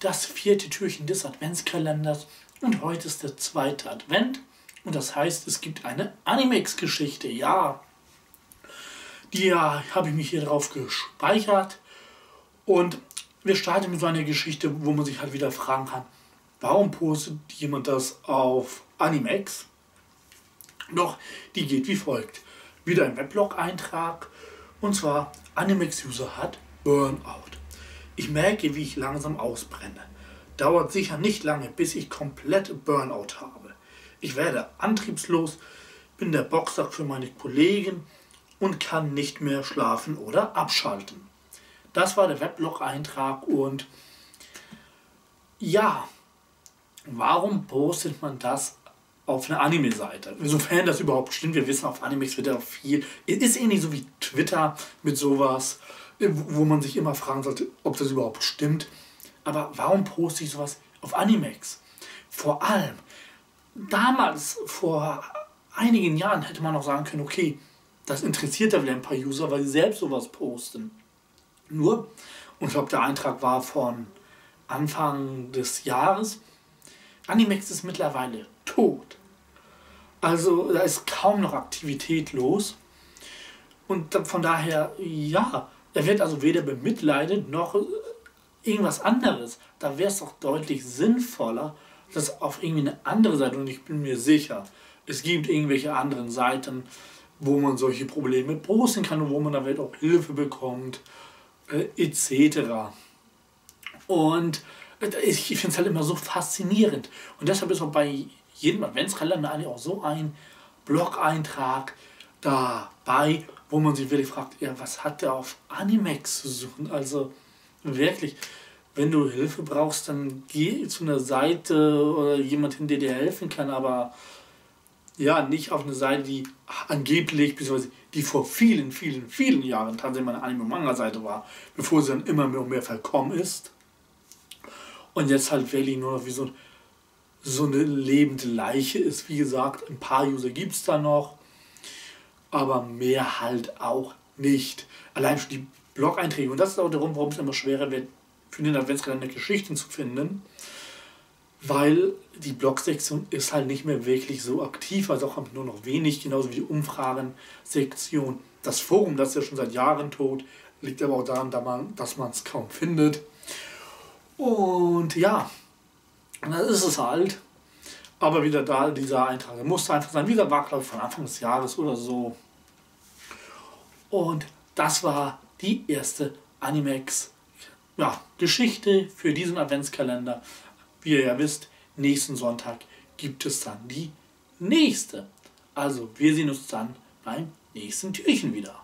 das vierte Türchen des Adventskalenders und heute ist der zweite Advent und das heißt, es gibt eine Animex-Geschichte. Ja, die ja, habe ich mich hier drauf gespeichert und wir starten mit so einer Geschichte, wo man sich halt wieder fragen kann, warum postet jemand das auf Animex? Doch die geht wie folgt. Wieder ein Weblog-Eintrag und zwar Animex-User hat Burnout. Ich merke, wie ich langsam ausbrenne. Dauert sicher nicht lange, bis ich komplett Burnout habe. Ich werde antriebslos, bin der Boxsack für meine Kollegen und kann nicht mehr schlafen oder abschalten. Das war der Weblog-Eintrag und ja, warum postet man das auf einer Anime-Seite? Sofern das überhaupt stimmt, wir wissen, auf Animes wird ja viel. Es ist ähnlich so wie Twitter mit sowas wo man sich immer fragen sollte, ob das überhaupt stimmt. Aber warum poste ich sowas auf Animex? Vor allem, damals, vor einigen Jahren, hätte man auch sagen können, okay, das interessiert da wieder ein paar User, weil sie selbst sowas posten. Nur, und ich glaube, der Eintrag war von Anfang des Jahres, Animex ist mittlerweile tot. Also da ist kaum noch Aktivität los. Und von daher, ja, er wird also weder bemitleidet noch irgendwas anderes. Da wäre es doch deutlich sinnvoller, das auf irgendwie eine andere Seite, und ich bin mir sicher, es gibt irgendwelche anderen Seiten, wo man solche Probleme posten kann und wo man da auch Hilfe bekommt, äh, etc. Und äh, ich finde es halt immer so faszinierend. Und deshalb ist auch bei jedem Adventskalender eigentlich auch so ein Blog-Eintrag dabei, wo man sich wirklich fragt, ja, was hat der auf Animex zu suchen? Also wirklich, wenn du Hilfe brauchst, dann geh zu einer Seite oder jemand hin, der dir helfen kann, aber ja, nicht auf eine Seite, die angeblich, beziehungsweise die vor vielen, vielen, vielen Jahren tatsächlich meine Anime-Manga-Seite war, bevor sie dann immer mehr und mehr verkommen ist. Und jetzt halt wirklich nur noch wie so, so eine lebende Leiche ist. Wie gesagt, ein paar User gibt es da noch aber mehr halt auch nicht. Allein schon die Blog-Einträge. Und das ist auch der Grund, warum es immer schwerer wird, für den Adventskalender Geschichten zu finden. Weil die Blog-Sektion ist halt nicht mehr wirklich so aktiv, also auch nur noch wenig, genauso wie die Umfragen-Sektion. Das Forum, das ist ja schon seit Jahren tot, liegt aber auch daran, dass man es kaum findet. Und ja, das ist es halt. Aber wieder da, dieser Eintrag, der musste einfach sein. Wieder war, glaube ich, von Anfang des Jahres oder so. Und das war die erste Animex ja, Geschichte für diesen Adventskalender. Wie ihr ja wisst, nächsten Sonntag gibt es dann die nächste. Also, wir sehen uns dann beim nächsten Türchen wieder.